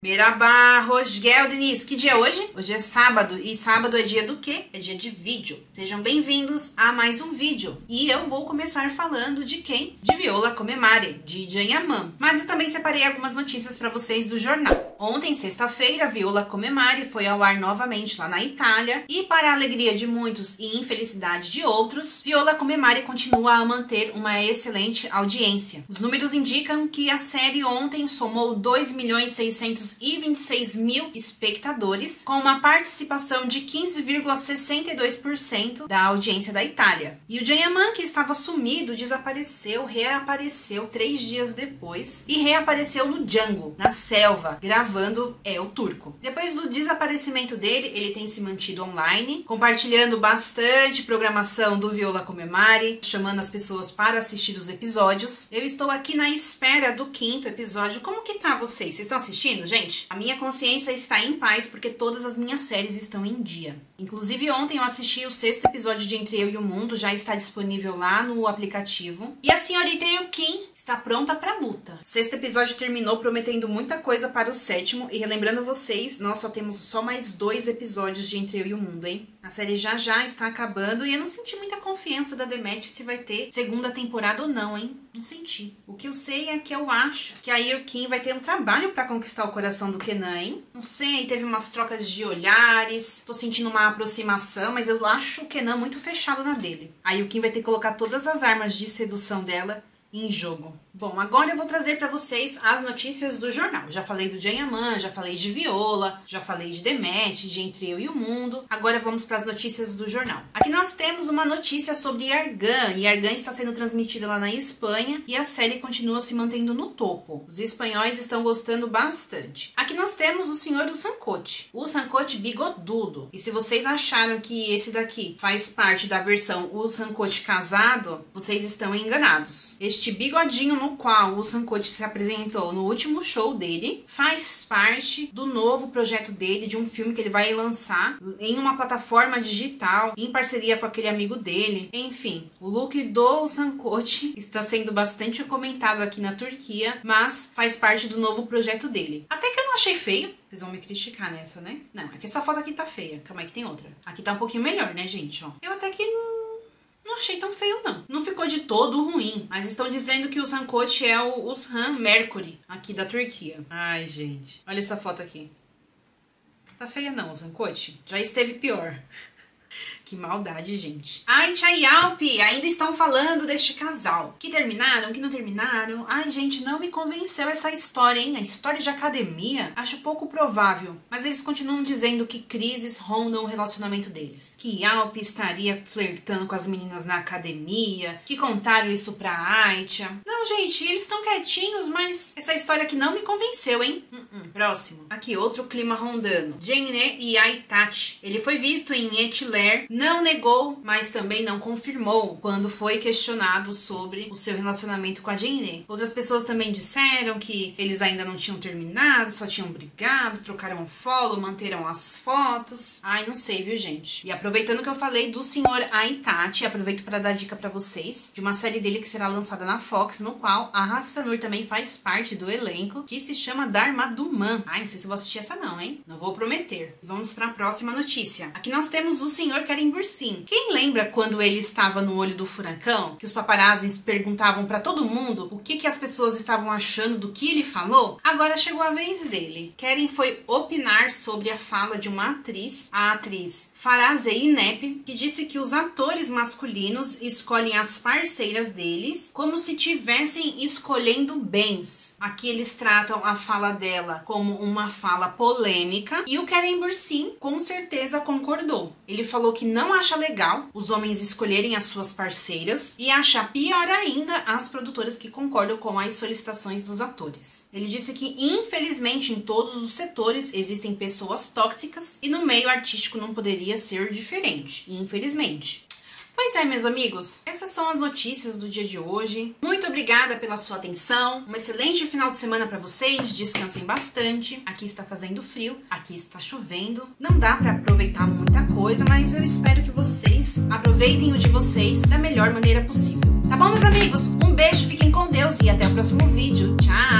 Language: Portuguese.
Merabá, Rosgel, Denise, que dia é hoje? Hoje é sábado e sábado é dia do quê? É dia de vídeo. Sejam bem-vindos a mais um vídeo. E eu vou começar falando de quem? De Viola Comemare, de Janyaman. Mas eu também separei algumas notícias para vocês do jornal. Ontem, sexta-feira, Viola Comemare foi ao ar novamente lá na Itália e para a alegria de muitos e infelicidade de outros, Viola Comemare continua a manter uma excelente audiência. Os números indicam que a série ontem somou 2 milhões 600 226 mil espectadores, com uma participação de 15,62% da audiência da Itália. E o Jayaman, que estava sumido, desapareceu, reapareceu três dias depois e reapareceu no Django, na selva, gravando É o Turco. Depois do desaparecimento dele, ele tem se mantido online, compartilhando bastante programação do Viola Comemare, chamando as pessoas para assistir os episódios. Eu estou aqui na espera do quinto episódio. Como que tá vocês? Vocês estão assistindo, gente? Gente, a minha consciência está em paz porque todas as minhas séries estão em dia. Inclusive, ontem eu assisti o sexto episódio de Entre Eu e o Mundo, já está disponível lá no aplicativo. E a senhorita Kim está pronta para luta. O sexto episódio terminou prometendo muita coisa para o sétimo. E relembrando vocês, nós só temos só mais dois episódios de Entre Eu e o Mundo, hein? A série já já está acabando e eu não senti muita confiança da Demet se vai ter segunda temporada ou não, hein? Não senti. O que eu sei é que eu acho que a Irkin vai ter um trabalho para conquistar o coração do Kenan, hein? Não sei, teve umas trocas de olhares, tô sentindo uma aproximação, mas eu acho o Kenan muito fechado na dele. A Yukin vai ter que colocar todas as armas de sedução dela em jogo. Bom, agora eu vou trazer para vocês as notícias do jornal. Já falei do Janyaman, já falei de Viola, já falei de Demet, de Entre Eu e o Mundo. Agora vamos para as notícias do jornal. Aqui nós temos uma notícia sobre Argan, e Argan está sendo transmitida lá na Espanha e a série continua se mantendo no topo. Os espanhóis estão gostando bastante. Aqui nós temos o senhor Sancote, o Sancote bigodudo. E se vocês acharam que esse daqui faz parte da versão o Sancote casado, vocês estão enganados. Este bigodinho no qual o Sankochi se apresentou no último show dele, faz parte do novo projeto dele, de um filme que ele vai lançar em uma plataforma digital, em parceria com aquele amigo dele. Enfim, o look do Sankochi está sendo bastante comentado aqui na Turquia, mas faz parte do novo projeto dele. Até que eu não achei feio, vocês vão me criticar nessa, né? Não, é que essa foto aqui tá feia. Calma aí que tem outra. Aqui tá um pouquinho melhor, né, gente? Ó. Eu até que não achei tão feio, não. Não ficou de todo ruim, mas estão dizendo que o Sankote é o Ushan Mercury, aqui da Turquia. Ai, gente. Olha essa foto aqui. Tá feia não, Zancote. Já esteve pior. Que maldade, gente. Ai, Tia e Alpe, ainda estão falando deste casal. Que terminaram, que não terminaram. Ai, gente, não me convenceu essa história, hein? A história de academia, acho pouco provável. Mas eles continuam dizendo que crises rondam o relacionamento deles. Que Alpe estaria flertando com as meninas na academia, que contaram isso pra Aitia. Não, gente, eles estão quietinhos, mas essa história aqui não me convenceu, hein? Uh -uh. Próximo. Aqui, outro clima rondando. Jane e Aitachi. Ele foi visto em Etiler não negou, mas também não confirmou quando foi questionado sobre o seu relacionamento com a Jane. Outras pessoas também disseram que eles ainda não tinham terminado, só tinham brigado, trocaram follow, manteram as fotos. Ai, não sei, viu, gente? E aproveitando que eu falei do senhor Aitati, aproveito para dar dica para vocês de uma série dele que será lançada na Fox, no qual a Rafa Nur também faz parte do elenco, que se chama Dharma Duman. Ai, não sei se vou assistir essa não, hein? Não vou prometer. Vamos para a próxima notícia. Aqui nós temos o senhor Karen Bursin. Quem lembra quando ele estava no olho do furacão, que os paparazzis perguntavam para todo mundo o que, que as pessoas estavam achando do que ele falou? Agora chegou a vez dele. Karen foi opinar sobre a fala de uma atriz, a atriz Farazeh Inep, que disse que os atores masculinos escolhem as parceiras deles como se tivessem escolhendo bens. Aqui eles tratam a fala dela como uma fala polêmica e o Karen Bursin com certeza concordou. Ele falou que não acha legal os homens escolherem as suas parceiras e acha pior ainda as produtoras que concordam com as solicitações dos atores. Ele disse que, infelizmente, em todos os setores existem pessoas tóxicas e no meio artístico não poderia ser diferente, infelizmente. Pois é, meus amigos, essas são as notícias do dia de hoje. Muito obrigada pela sua atenção. Um excelente final de semana para vocês. Descansem bastante. Aqui está fazendo frio, aqui está chovendo. Não dá para aproveitar muita coisa, mas eu espero que vocês aproveitem o de vocês da melhor maneira possível. Tá bom, meus amigos? Um beijo, fiquem com Deus e até o próximo vídeo. Tchau!